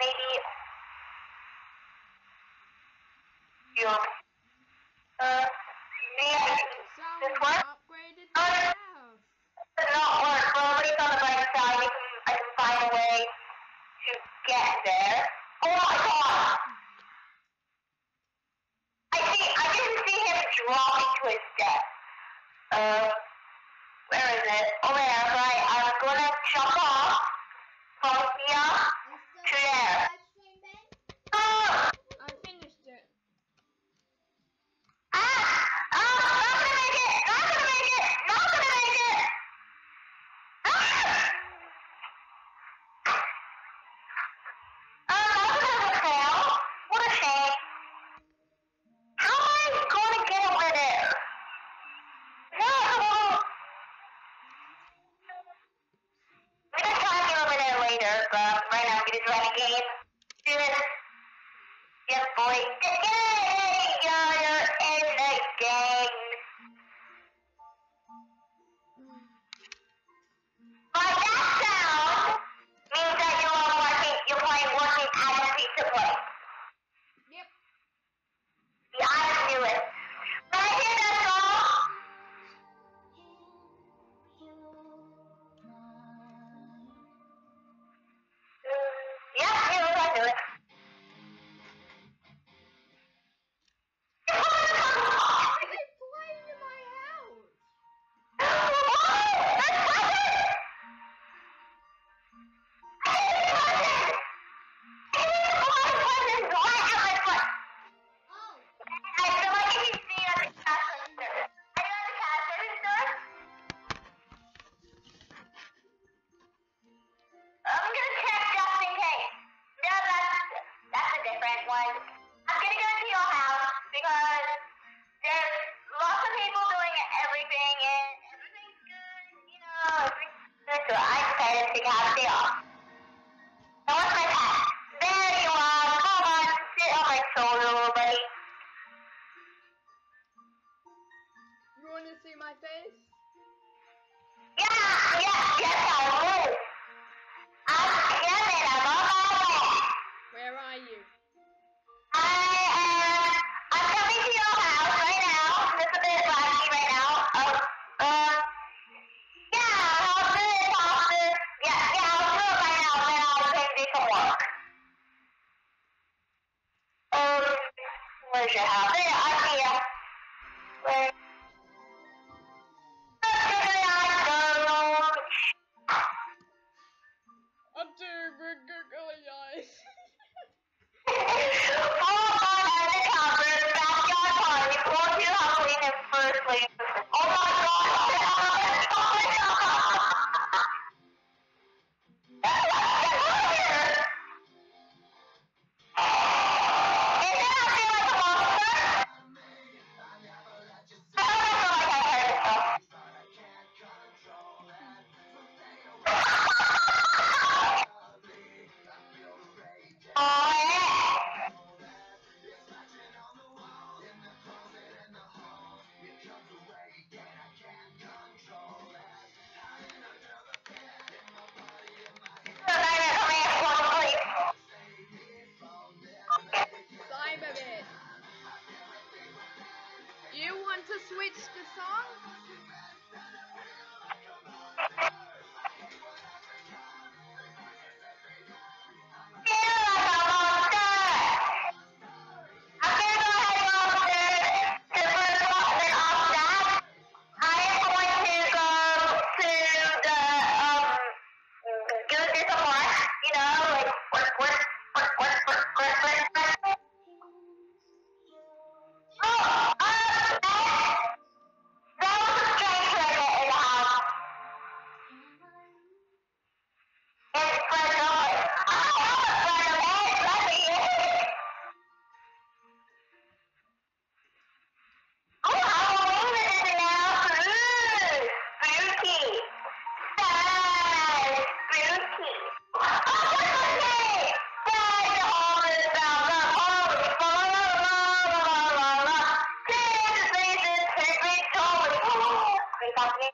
maybe your uh, yeah, this one. Upgraded uh, not work. Well, at least on the right side, I can, I can find a way to get there. Oh my god! I see. I didn't see him drop into his death. পাত্রী